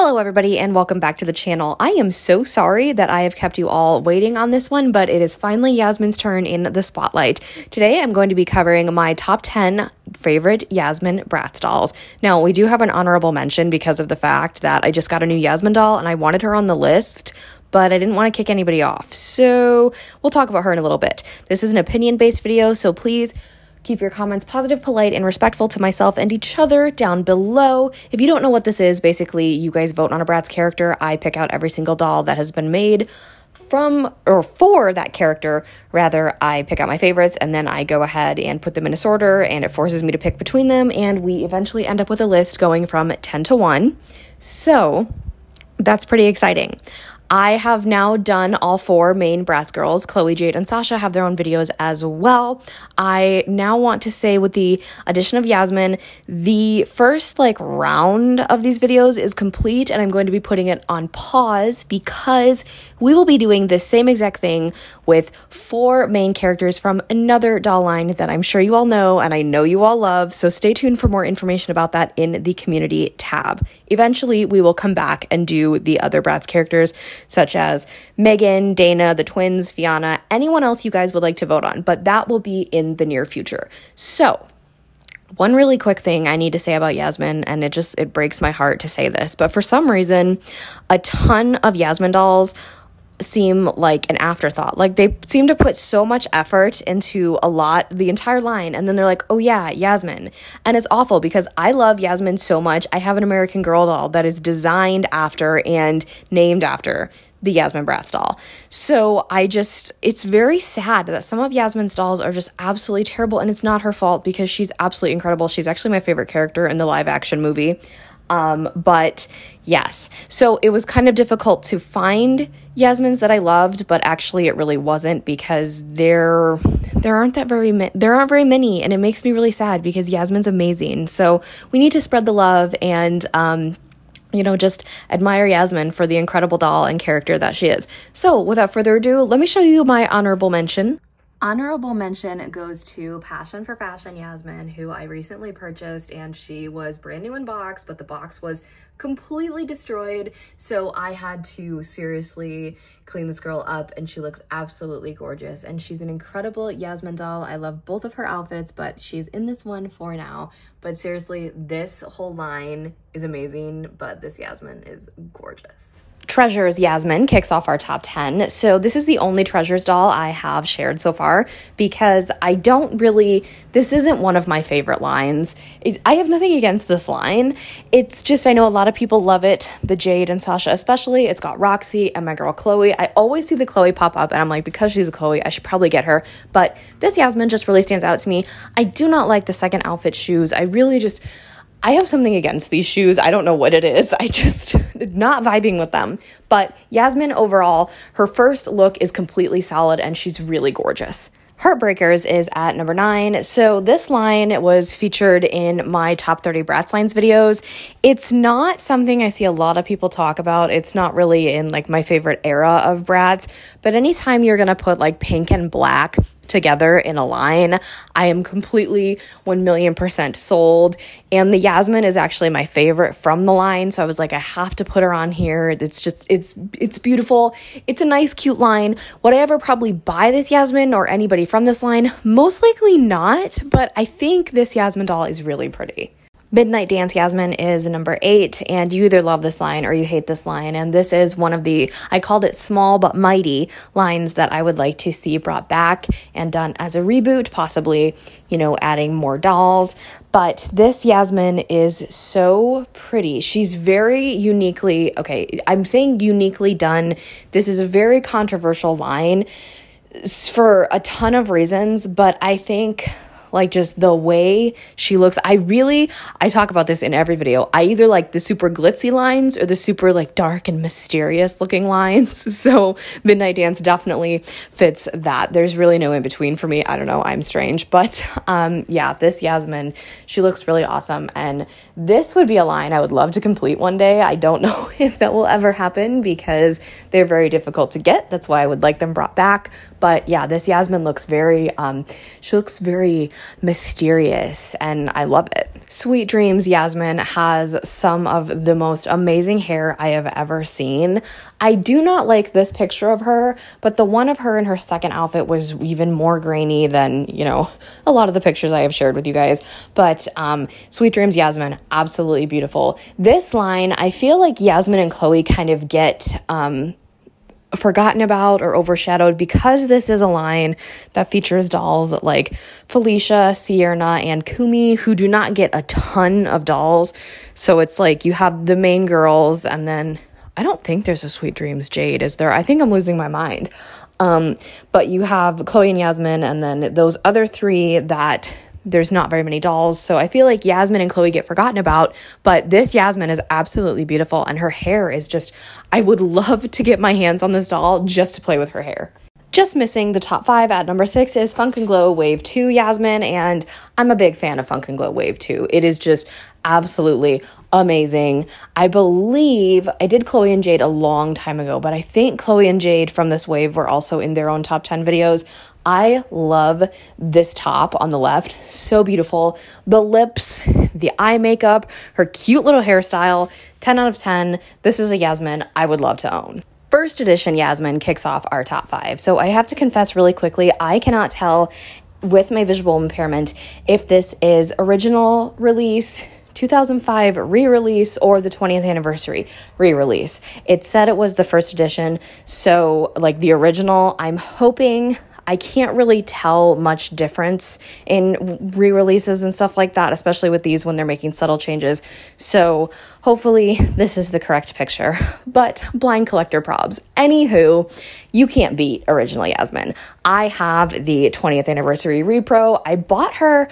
Hello, everybody, and welcome back to the channel. I am so sorry that I have kept you all waiting on this one, but it is finally Yasmin's turn in the spotlight. Today, I'm going to be covering my top 10 favorite Yasmin Bratz dolls. Now, we do have an honorable mention because of the fact that I just got a new Yasmin doll and I wanted her on the list but I didn't want to kick anybody off. So we'll talk about her in a little bit. This is an opinion based video, so please Keep your comments positive, polite, and respectful to myself and each other down below. If you don't know what this is, basically, you guys vote on a Bratz character. I pick out every single doll that has been made from or for that character. Rather, I pick out my favorites and then I go ahead and put them in a sorter, and it forces me to pick between them. And we eventually end up with a list going from 10 to 1. So that's pretty exciting. I have now done all four main Bratz girls. Cloe, Jade, and Sasha have their own videos as well. I now want to say, with the addition of Yasmin, the first like round of these videos is complete, and I'm going to be putting it on pause because we will be doing the same exact thing with four main characters from another doll line that I'm sure you all know and I know you all love. So stay tuned for more information about that in the community tab. Eventually, we will come back and do the other Bratz characters such as Meygan, Dana, the twins, Fiona, anyone else you guys would like to vote on, but that will be in the near future. So, one really quick thing I need to say about Yasmin, and it just it breaks my heart to say this, but for some reason, a ton of Yasmin dolls seem like an afterthought. Like they seem to put so much effort into a lot, the entire line, and then they're like, oh yeah, Yasmin. And it's awful because I love Yasmin so much. I have an American Girl doll that is designed after and named after the Yasmin Bratz doll. So I just, it's very sad that some of Yasmin's dolls are just absolutely terrible, and it's not her fault because she's absolutely incredible. She's actually my favorite character in the live action movie. Um, but yes, so it was kind of difficult to find Yasmin's that I loved, but actually it really wasn't because there there aren't that very ma- there aren't very many, and it makes me really sad because Yasmin's amazing. So we need to spread the love and um, you know, just admire Yasmin for the incredible doll and character that she is. So, without further ado, let me show you my honorable mention. Honorable mention goes to Passion for Fashion Yasmin, who I recently purchased and she was brand new in box, but the box was completely destroyed. So I had to seriously clean this girl up and she looks absolutely gorgeous. And she's an incredible Yasmin doll. I love both of her outfits, but she's in this one for now. But seriously, this whole line is amazing, but this Yasmin is gorgeous. Treasures Yasmin kicks off our top 10. So, this is the only Treasures doll I have shared so far because I don't really, this isn't one of my favorite lines. It, I have nothing against this line. It's just, I know a lot of people love it, the Jade and Sasha especially. It's got Roxxi and my girl Cloe. I always see the Cloe pop up and I'm like, because she's a Cloe, I should probably get her. But this Yasmin just really stands out to me. I do not like the second outfit shoes. I really just, I have something against these shoes. I don't know what it is. I just not vibing with them. But Yasmin overall, her first look is completely solid and she's really gorgeous. Heartbreakers is at number nine. So this line was featured in my top 30 Bratz lines videos. It's not something I see a lot of people talk about. It's not really in like my favorite era of Bratz, but anytime you're gonna put like pink and black together in a line. I am completely 1 million percent sold. And the Yasmin is actually my favorite from the line. So I was like, I have to put her on here. It's just, it's, it's beautiful. It's a nice, cute line. Would I ever probably buy this Yasmin or anybody from this line? Most likely not, but I think this Yasmin doll is really pretty. Midnight Dance Yasmin is number eight, and you either love this line or you hate this line. And this is one of the, I called it small but mighty lines that I would like to see brought back and done as a reboot, possibly, you know, adding more dolls. But this Yasmin is so pretty. She's very uniquely, okay, I'm saying uniquely done. This is a very controversial line for a ton of reasons, but I think like just the way she looks. I really, I talk about this in every video. I either like the super glitzy lines or the super like dark and mysterious looking lines. So Midnight Dance definitely fits that. There's really no in between for me. I don't know. I'm strange. But um, yeah, this Yasmin, she looks really awesome. And this would be a line I would love to complete one day. I don't know if that will ever happen because they're very difficult to get. That's why I would like them brought back. But yeah, this Yasmin looks very, um, she looks very mysterious and I love it. Sweet Dreams Yasmin has some of the most amazing hair I have ever seen. I do not like this picture of her, but the one of her in her second outfit was even more grainy than, you know, a lot of the pictures I have shared with you guys. But um, Sweet Dreams Yasmin, absolutely beautiful. This line, I feel like Yasmin and Cloe kind of get. Um, forgotten about or overshadowed because this is a line that features dolls like Felicia, Sierra, and Kumi, who do not get a ton of dolls. So it's like you have the main girls, and then I don't think there's a Sweet Dreams Jade, is there? I think I'm losing my mind. Um, but you have Cloe and Yasmin, and then those other three that there's not very many dolls. So I feel like Yasmin and Cloe get forgotten about, but this Yasmin is absolutely beautiful and her hair is just, I would love to get my hands on this doll just to play with her hair. Just missing the top five at number six is Funk and Glow Wave 2 Yasmin, and I'm a big fan of Funk and Glow Wave 2. It is just absolutely amazing. I believe I did Cloe and Jade a long time ago, but I think Cloe and Jade from this wave were also in their own top 10 videos. I love this top on the left. So beautiful. The lips, the eye makeup, her cute little hairstyle. 10 out of 10. This is a Yasmin I would love to own. First edition Yasmin kicks off our top five. So I have to confess really quickly, I cannot tell with my visual impairment if this is original release, 2005 re release or the 20th anniversary re release. It said it was the first edition, so like the original. I'm hoping I can't really tell much difference in re releases and stuff like that, especially with these when they're making subtle changes. So hopefully, this is the correct picture. But blind collector probs. Anywho, you can't beat original Yasmin. I have the 20th anniversary repro. I bought her.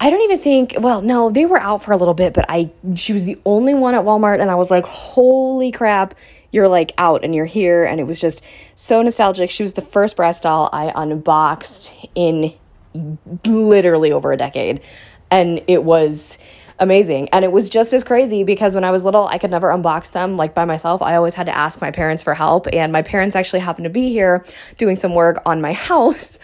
I don't even think, well, no, they were out for a little bit, but I she was the only one at Walmart and I was like, "Holy crap, you're like out and you're here and it was just so nostalgic she was the first Bratz doll i unboxed in literally over a decade and it was amazing and it was just as crazy because when i was little i could never unbox them like by myself i always had to ask my parents for help and my parents actually happened to be here doing some work on my house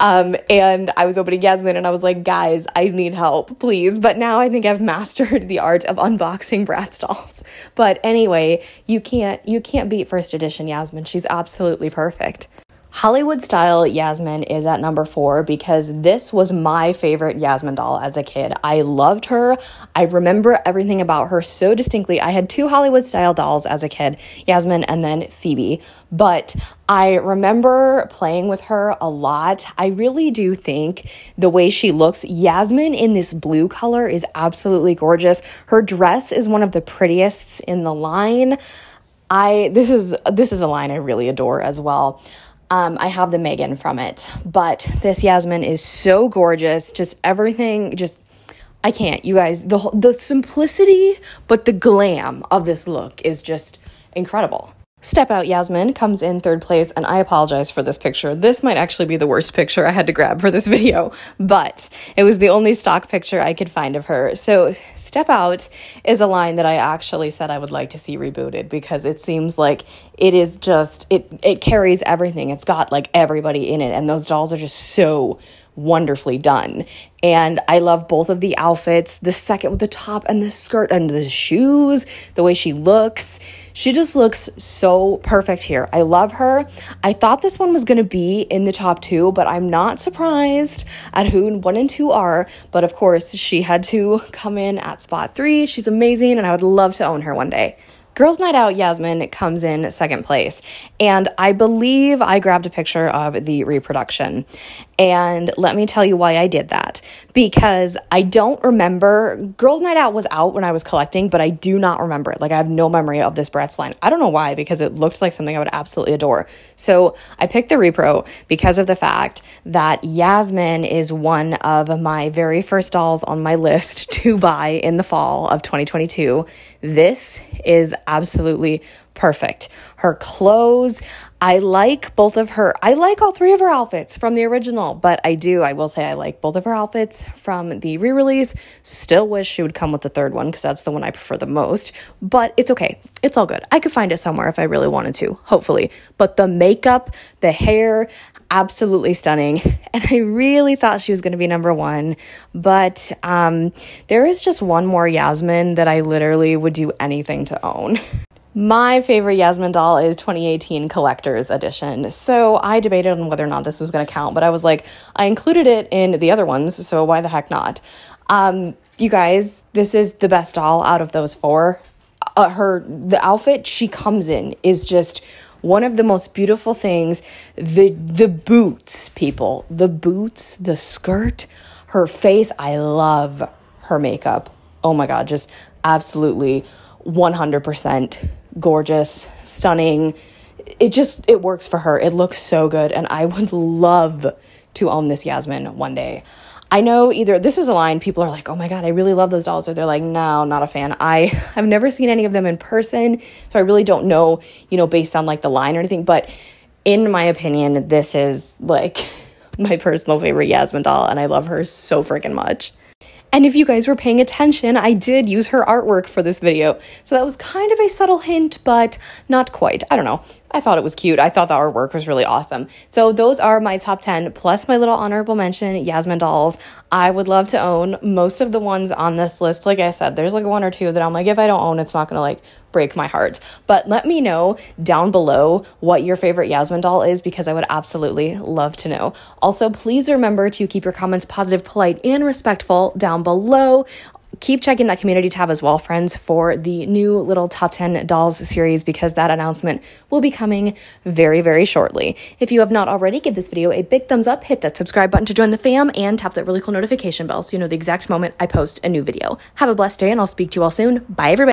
um, and I was opening Yasmin and I was like, guys, I need help, please. But now I think I've mastered the art of unboxing Bratz dolls. But anyway, you can't you can't beat first edition Yasmin. She's absolutely perfect. Hollywood style Yasmin is at number four because this was my favorite Yasmin doll as a kid. I loved her. I remember everything about her so distinctly. I had two Hollywood style dolls as a kid Yasmin and then Phoebe. But I remember playing with her a lot. I really do think the way she looks, Yasmin in this blue color is absolutely gorgeous. Her dress is one of the prettiest in the line. I this is this is a line I really adore as well. Um, I have the Meygan from it, but this Yasmin is so gorgeous. Just everything, just I can't. You guys, the the simplicity but the glam of this look is just incredible. Step Out Yasmin comes in third place, and I apologize for this picture. This might actually be the worst picture I had to grab for this video, but it was the only stock picture I could find of her. So, Step Out is a line that I actually said I would like to see rebooted because it seems like it is just, it, it carries everything. It's got like everybody in it, and those dolls are just so wonderfully done. And I love both of the outfits the second with the top and the skirt and the shoes, the way she looks. She just looks so perfect here. I love her. I thought this one was going to be in the top two, but I'm not surprised at who one and two are. But of course, she had to come in at spot three. She's amazing, and I would love to own her one day. Girls Night Out Yasmin comes in second place. And I believe I grabbed a picture of the reproduction. And let me tell you why I did that. Because I don't remember, Girls Night Out was out when I was collecting, but I do not remember it. Like I have no memory of this Bratz line. I don't know why, because it looked like something I would absolutely adore. So I picked the repro because of the fact that Yasmin is one of my very first dolls on my list to buy in the fall of 2022. This is absolutely perfect. Her clothes, I like both of her. I like all three of her outfits from the original, but I do, I will say, I like both of her outfits from the re release. Still wish she would come with the third one because that's the one I prefer the most, but it's okay. It's all good. I could find it somewhere if I really wanted to, hopefully. But the makeup, the hair, absolutely stunning. And I really thought she was going to be number one. But um, there is just one more Yasmin that I literally would do anything to own. My favorite Yasmin doll is 2018 Collector's Edition. So I debated on whether or not this was going to count, but I was like, I included it in the other ones, so why the heck not? Um, you guys, this is the best doll out of those four. Uh, her the outfit she comes in is just one of the most beautiful things. The the boots, people, the boots, the skirt, her face. I love her makeup. Oh my god, just absolutely 100% gorgeous, stunning. It just it works for her. It looks so good and I would love to own this Yasmin one day. I know either this is a line people are like, "Oh my god, I really love those dolls," or they're like, "No, not a fan." I have never seen any of them in person, so I really don't know, you know, based on like the line or anything, but in my opinion, this is like my personal favorite Yasmin doll and I love her so freaking much. And if you guys were paying attention, I did use her artwork for this video. So that was kind of a subtle hint, but not quite. I don't know. I thought it was cute. I thought the artwork was really awesome. So those are my top 10 plus my little honorable mention, Yasmin dolls. I would love to own most of the ones on this list. Like I said, there's like one or two that I'm like, if I don't own, it's not to like break my heart. But let me know down below what your favorite Yasmin doll is because I would absolutely love to know. Also, please remember to keep your comments positive, polite, and respectful down below keep checking that community tab as well, friends, for the new little top 10 dolls series because that announcement will be coming very, very shortly. If you have not already, give this video a big thumbs up, hit that subscribe button to join the fam, and tap that really cool notification bell so you know the exact moment I post a new video. Have a blessed day, and I'll speak to you all soon. Bye, everybody.